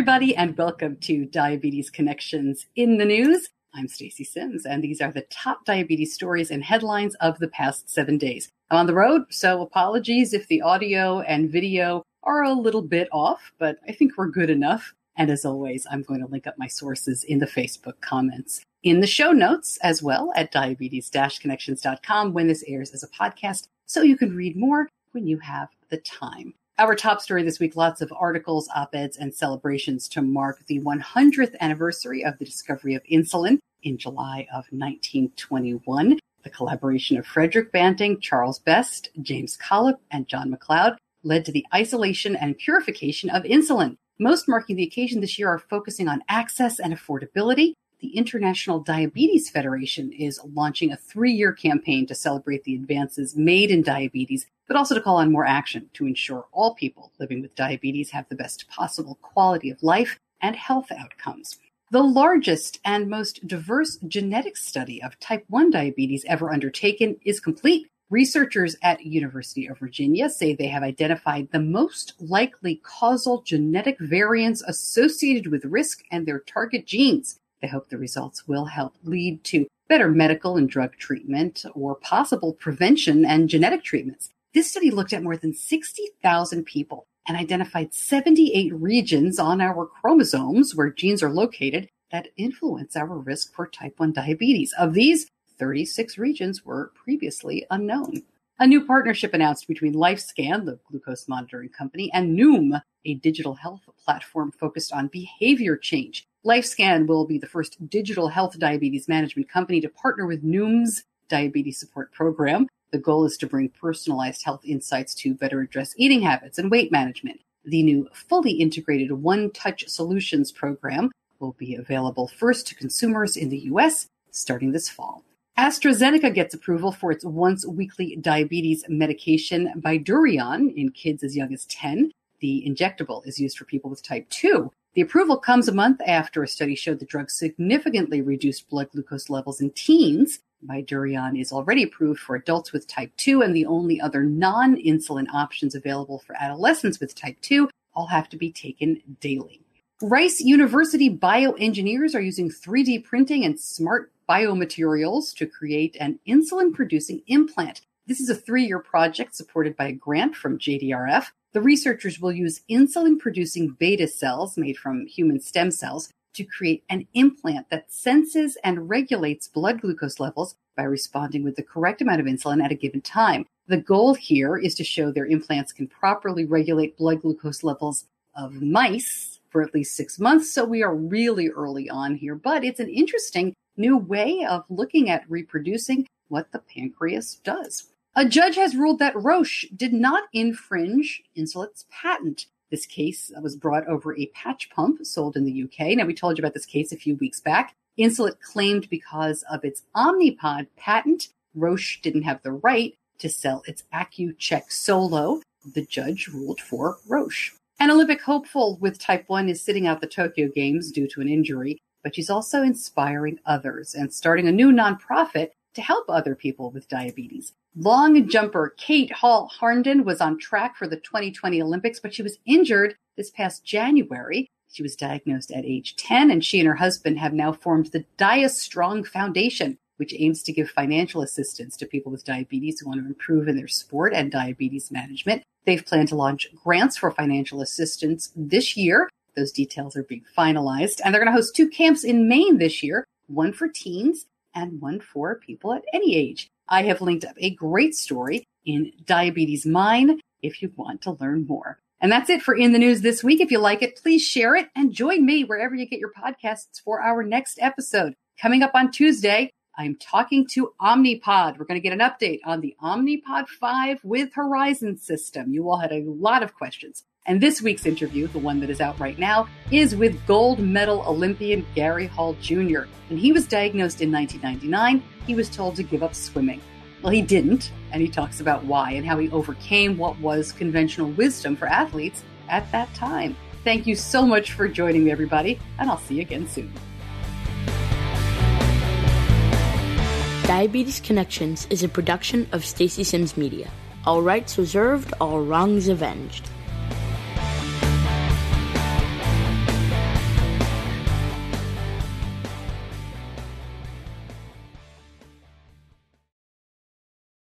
everybody, and welcome to Diabetes Connections in the News. I'm Stacey Simms, and these are the top diabetes stories and headlines of the past seven days. I'm on the road, so apologies if the audio and video are a little bit off, but I think we're good enough. And as always, I'm going to link up my sources in the Facebook comments in the show notes as well at diabetes connections.com when this airs as a podcast, so you can read more when you have the time. Our top story this week lots of articles, op eds, and celebrations to mark the 100th anniversary of the discovery of insulin in July of 1921. The collaboration of Frederick Banting, Charles Best, James Collip, and John Macleod led to the isolation and purification of insulin. Most marking the occasion this year are focusing on access and affordability. The International Diabetes Federation is launching a three year campaign to celebrate the advances made in diabetes but also to call on more action to ensure all people living with diabetes have the best possible quality of life and health outcomes. The largest and most diverse genetic study of type 1 diabetes ever undertaken is complete. Researchers at University of Virginia say they have identified the most likely causal genetic variants associated with risk and their target genes. They hope the results will help lead to better medical and drug treatment or possible prevention and genetic treatments. This study looked at more than 60,000 people and identified 78 regions on our chromosomes where genes are located that influence our risk for type 1 diabetes. Of these, 36 regions were previously unknown. A new partnership announced between LifeScan, the glucose monitoring company, and Noom, a digital health platform focused on behavior change. LifeScan will be the first digital health diabetes management company to partner with Noom's diabetes support program. The goal is to bring personalized health insights to better address eating habits and weight management. The new fully integrated OneTouch Solutions program will be available first to consumers in the US starting this fall. AstraZeneca gets approval for its once weekly diabetes medication Bydureon in kids as young as 10. The injectable is used for people with type 2. The approval comes a month after a study showed the drug significantly reduced blood glucose levels in teens Bydureon is already approved for adults with type 2, and the only other non insulin options available for adolescents with type 2 all have to be taken daily. Rice University bioengineers are using 3D printing and smart biomaterials to create an insulin producing implant. This is a three year project supported by a grant from JDRF. The researchers will use insulin producing beta cells made from human stem cells to create an implant that senses and regulates blood glucose levels by responding with the correct amount of insulin at a given time. The goal here is to show their implants can properly regulate blood glucose levels of mice for at least six months. So we are really early on here, but it's an interesting new way of looking at reproducing what the pancreas does. A judge has ruled that Roche did not infringe Insulet's patent. This case was brought over a patch pump sold in the UK. Now, we told you about this case a few weeks back. Insulet claimed because of its Omnipod patent, Roche didn't have the right to sell its Accu-Chek Solo. The judge ruled for Roche. An Olympic hopeful with type 1 is sitting out the Tokyo Games due to an injury, but she's also inspiring others and starting a new nonprofit to help other people with diabetes. Long jumper Kate Hall Harnden was on track for the 2020 Olympics, but she was injured this past January. She was diagnosed at age 10, and she and her husband have now formed the DiaStrong Foundation, which aims to give financial assistance to people with diabetes who want to improve in their sport and diabetes management. They've planned to launch grants for financial assistance this year. Those details are being finalized, and they're going to host two camps in Maine this year one for teens and one for people at any age. I have linked up a great story in Diabetes Mine if you want to learn more. And that's it for In the News this week. If you like it, please share it and join me wherever you get your podcasts for our next episode. Coming up on Tuesday, I'm talking to Omnipod. We're going to get an update on the Omnipod 5 with Horizon system. You all had a lot of questions. And this week's interview, the one that is out right now, is with gold medal Olympian Gary Hall Jr. When he was diagnosed in 1999, he was told to give up swimming. Well, he didn't, and he talks about why and how he overcame what was conventional wisdom for athletes at that time. Thank you so much for joining me, everybody, and I'll see you again soon. Diabetes Connections is a production of Stacey Simms Media. All rights reserved, all wrongs avenged.